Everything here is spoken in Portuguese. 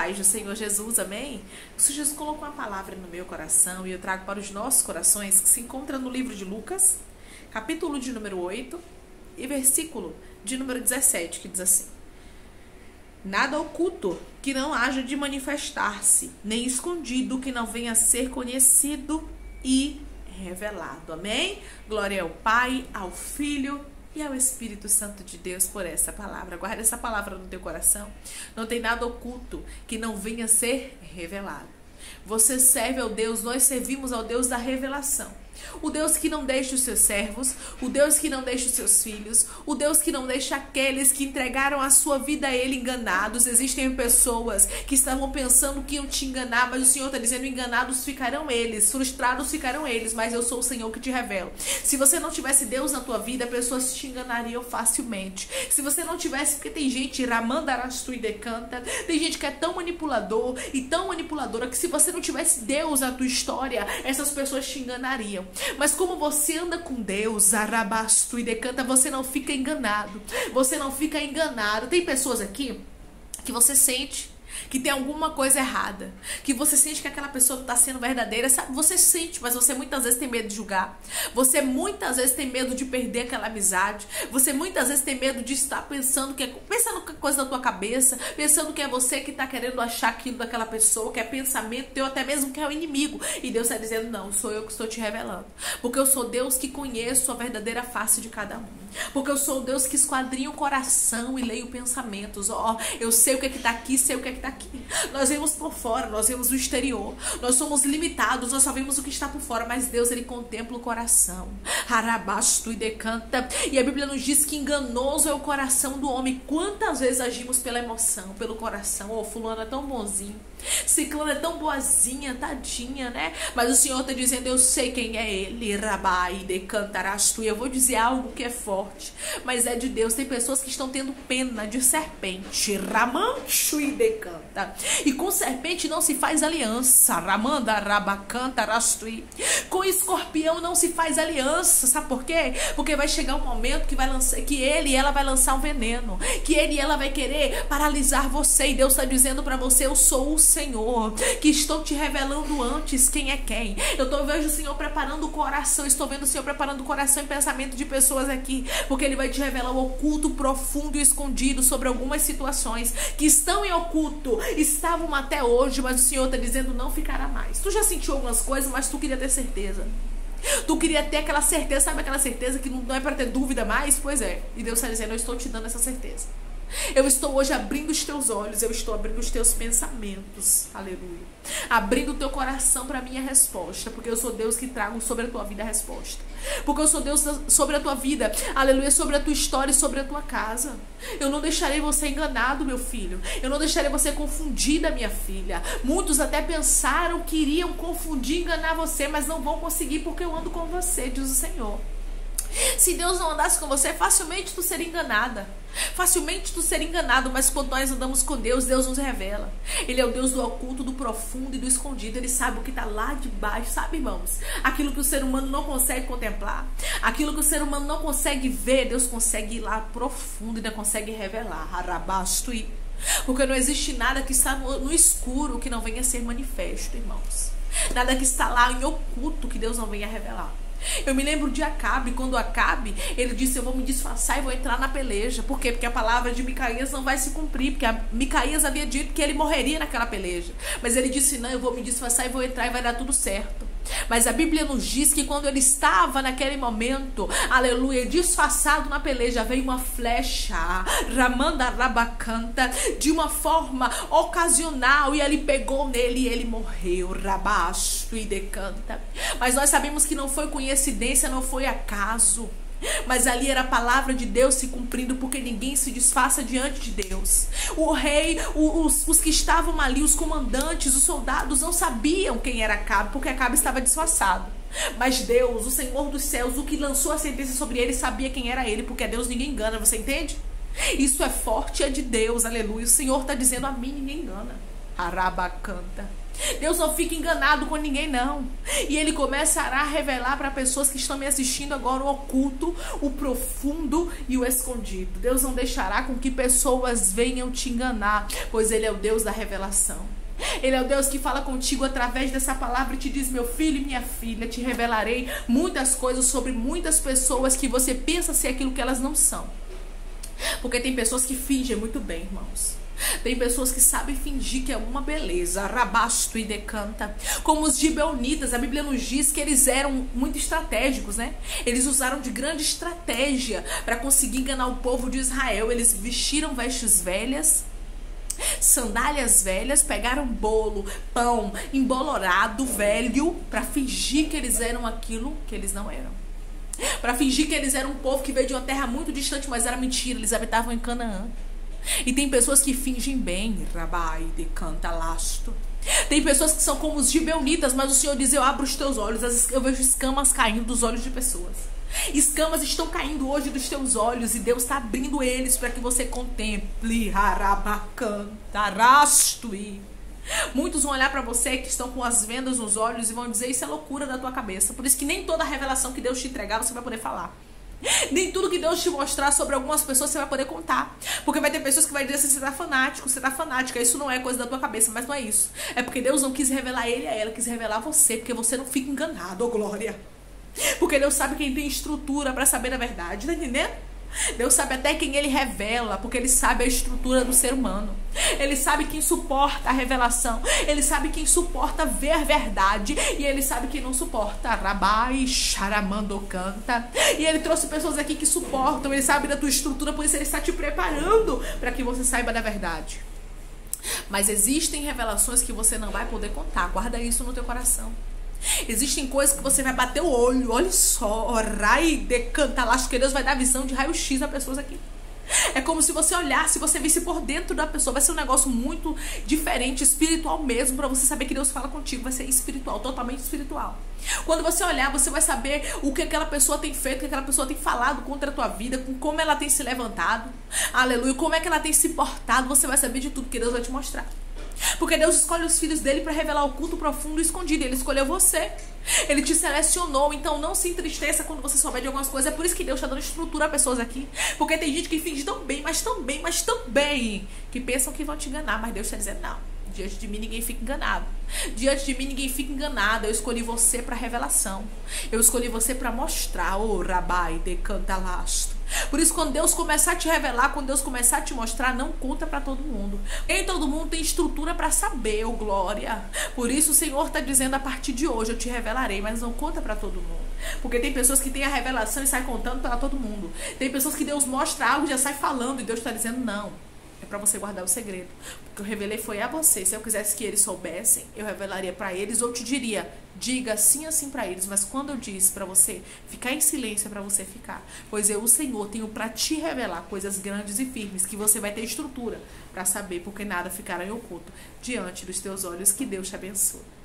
paz do Senhor Jesus, amém? O Senhor Jesus colocou uma palavra no meu coração e eu trago para os nossos corações, que se encontra no livro de Lucas, capítulo de número 8 e versículo de número 17, que diz assim: Nada oculto que não haja de manifestar-se, nem escondido que não venha a ser conhecido e revelado. Amém? Glória ao Pai, ao Filho e ao Espírito Santo de Deus por essa palavra. Guarda essa palavra no teu coração. Não tem nada oculto que não venha a ser revelado. Você serve ao Deus, nós servimos ao Deus da revelação. O Deus que não deixa os seus servos, o Deus que não deixa os seus filhos, o Deus que não deixa aqueles que entregaram a sua vida a Ele enganados. Existem pessoas que estavam pensando que iam te enganar, mas o Senhor está dizendo: enganados ficarão eles, frustrados ficarão eles, mas eu sou o Senhor que te revelo. Se você não tivesse Deus na tua vida, pessoas te enganariam facilmente. Se você não tivesse, porque tem gente, Ramandarastu e decanta, tem gente que é tão manipulador e tão manipuladora que se você não tivesse Deus na tua história, essas pessoas te enganariam. Mas como você anda com Deus, arabasto e decanta, você não fica enganado. Você não fica enganado. Tem pessoas aqui que você sente que tem alguma coisa errada, que você sente que aquela pessoa está sendo verdadeira, sabe? Você sente, mas você muitas vezes tem medo de julgar. Você muitas vezes tem medo de perder aquela amizade. Você muitas vezes tem medo de estar pensando que é pensando que é coisa da tua cabeça, pensando que é você que está querendo achar aquilo daquela pessoa, que é pensamento teu, até mesmo que é o inimigo. E Deus está dizendo: "Não, sou eu que estou te revelando". Porque eu sou Deus que conheço a verdadeira face de cada um. Porque eu sou Deus que esquadrinha o coração e leio pensamentos. Ó, oh, eu sei o que é que tá aqui, sei o que é que tá aqui. Nós vemos por fora, nós vemos o exterior. Nós somos limitados, nós só vemos o que está por fora, mas Deus ele contempla o coração. Arabasto e decanta. E a Bíblia nos diz que enganoso é o coração do homem. Quantas vezes agimos pela emoção, pelo coração? Ô, oh, fulano é tão bonzinho. Ciclano é tão boazinha, tadinha, né? Mas o Senhor está dizendo, eu sei quem é ele, Rabai, decantarastu. E eu vou dizer algo que é forte, mas é de Deus. Tem pessoas que estão tendo pena de serpente, Ramanchu e decanta. E com serpente não se faz aliança, Ramanda, Rabacanta, Rastui. Com escorpião não se faz aliança, sabe por quê? Porque vai chegar um momento que vai lançar, que ele e ela vai lançar um veneno, que ele e ela vai querer paralisar você. E Deus está dizendo para você, eu sou o Senhor, que estou te revelando antes quem é quem. Eu tô, vejo o Senhor preparando o coração, estou vendo o Senhor preparando o coração e pensamento de pessoas aqui, porque Ele vai te revelar o oculto, profundo e escondido sobre algumas situações que estão em oculto, estavam até hoje, mas o Senhor está dizendo não ficará mais. Tu já sentiu algumas coisas, mas tu queria ter certeza. Tu queria ter aquela certeza, sabe aquela certeza que não é para ter dúvida mais? Pois é. E Deus está dizendo: Eu estou te dando essa certeza. Eu estou hoje abrindo os teus olhos, eu estou abrindo os teus pensamentos. Aleluia. Abrindo o teu coração para a minha resposta, porque eu sou Deus que trago sobre a tua vida a resposta. Porque eu sou Deus sobre a tua vida, aleluia, sobre a tua história e sobre a tua casa. Eu não deixarei você enganado, meu filho. Eu não deixarei você confundida, minha filha. Muitos até pensaram que iriam confundir, enganar você, mas não vão conseguir porque eu ando com você, diz o Senhor. Se Deus não andasse com você, facilmente tu seria enganada. Facilmente tu seria enganado, mas quando nós andamos com Deus, Deus nos revela. Ele é o Deus do oculto, do profundo e do escondido. Ele sabe o que está lá de baixo, sabe, irmãos? Aquilo que o ser humano não consegue contemplar, aquilo que o ser humano não consegue ver, Deus consegue ir lá profundo e ainda consegue revelar. Arabasto e porque não existe nada que está no, no escuro que não venha a ser manifesto, irmãos. Nada que está lá em oculto que Deus não venha a revelar. Eu me lembro de Acabe, quando Acabe, ele disse, eu vou me disfarçar e vou entrar na peleja. Por quê? Porque a palavra de Micaías não vai se cumprir, porque Micaías havia dito que ele morreria naquela peleja. Mas ele disse, não, eu vou me disfarçar e vou entrar e vai dar tudo certo. Mas a Bíblia nos diz que quando ele estava naquele momento, aleluia, disfarçado na peleja, veio uma flecha, Ramanda Rabacanta, de uma forma ocasional, e ele pegou nele e ele morreu, Rabasto e decanta. Mas nós sabemos que não foi coincidência, não foi acaso. Mas ali era a palavra de Deus se cumprindo, porque ninguém se disfarça diante de Deus. O rei, os, os que estavam ali, os comandantes, os soldados, não sabiam quem era Acabe, porque Acabe estava disfarçado. Mas Deus, o Senhor dos céus, o que lançou a sentença sobre ele, sabia quem era ele, porque a Deus ninguém engana, você entende? Isso é forte, é de Deus, aleluia. O Senhor está dizendo a mim, ninguém engana. Arabacanta. Deus não fica enganado com ninguém, não. E Ele começará a revelar para pessoas que estão me assistindo agora o oculto, o profundo e o escondido. Deus não deixará com que pessoas venham te enganar, pois Ele é o Deus da revelação. Ele é o Deus que fala contigo através dessa palavra e te diz: Meu filho e minha filha, te revelarei muitas coisas sobre muitas pessoas que você pensa ser aquilo que elas não são. Porque tem pessoas que fingem muito bem, irmãos. Tem pessoas que sabem fingir que é uma beleza, rabasto e decanta. Como os gibeonitas, a Bíblia nos diz que eles eram muito estratégicos, né? Eles usaram de grande estratégia para conseguir enganar o povo de Israel. Eles vestiram vestes velhas, sandálias velhas, pegaram bolo, pão embolorado, velho, para fingir que eles eram aquilo que eles não eram. Para fingir que eles eram um povo que veio de uma terra muito distante, mas era mentira, eles habitavam em Canaã. E tem pessoas que fingem bem, rabai de canta lasto. Tem pessoas que são como os gibeonitas, mas o Senhor diz: Eu abro os teus olhos, eu vejo escamas caindo dos olhos de pessoas. Escamas estão caindo hoje dos teus olhos e Deus está abrindo eles para que você contemple. Muitos vão olhar para você que estão com as vendas nos olhos e vão dizer isso é loucura da tua cabeça. Por isso que nem toda revelação que Deus te entregar você vai poder falar. Nem tudo que Deus te mostrar sobre algumas pessoas você vai poder contar. Porque vai ter pessoas que vai dizer assim, você tá fanático, você tá fanática. Isso não é coisa da tua cabeça, mas não é isso. É porque Deus não quis revelar ele a ela, quis revelar você, porque você não fica enganado, oh glória. Porque Deus sabe quem tem estrutura para saber a verdade, tá entendendo? Deus sabe até quem ele revela, porque ele sabe a estrutura do ser humano. Ele sabe quem suporta a revelação. Ele sabe quem suporta ver a verdade. E ele sabe quem não suporta. Rabai, charamando canta. E ele trouxe pessoas aqui que suportam. Ele sabe da tua estrutura, por isso ele está te preparando para que você saiba da verdade. Mas existem revelações que você não vai poder contar. Guarda isso no teu coração. Existem coisas que você vai bater o olho, olha só, rai decanta lá, acho que Deus vai dar visão de raio-x a pessoas aqui. É como se você olhasse, você visse por dentro da pessoa. Vai ser um negócio muito diferente, espiritual mesmo, para você saber que Deus fala contigo. Vai ser espiritual, totalmente espiritual. Quando você olhar, você vai saber o que aquela pessoa tem feito, o que aquela pessoa tem falado contra a tua vida, com como ela tem se levantado. Aleluia, como é que ela tem se portado. Você vai saber de tudo que Deus vai te mostrar. Porque Deus escolhe os filhos dele para revelar o culto profundo e escondido. Ele escolheu você. Ele te selecionou. Então não se entristeça quando você souber de algumas coisas. É por isso que Deus está dando estrutura a pessoas aqui. Porque tem gente que finge tão bem, mas tão bem, mas tão bem. Que pensam que vão te enganar. Mas Deus está dizendo: não. Diante de mim ninguém fica enganado. Diante de mim ninguém fica enganado. Eu escolhi você para revelação. Eu escolhi você para mostrar. Oh, rabai de cantalastro. Por isso, quando Deus começar a te revelar, quando Deus começar a te mostrar, não conta para todo mundo. Nem todo mundo tem estrutura para saber, oh glória. Por isso, o Senhor está dizendo a partir de hoje eu te revelarei, mas não conta para todo mundo. Porque tem pessoas que têm a revelação e saem contando para todo mundo. Tem pessoas que Deus mostra algo e já sai falando e Deus está dizendo não é para você guardar o segredo. Porque eu revelei foi a você. Se eu quisesse que eles soubessem, eu revelaria para eles ou te diria, diga assim assim para eles. Mas quando eu disse para você ficar em silêncio é para você ficar, pois eu, o Senhor, tenho para te revelar coisas grandes e firmes que você vai ter estrutura para saber, porque nada ficará em oculto diante dos teus olhos. Que Deus te abençoe.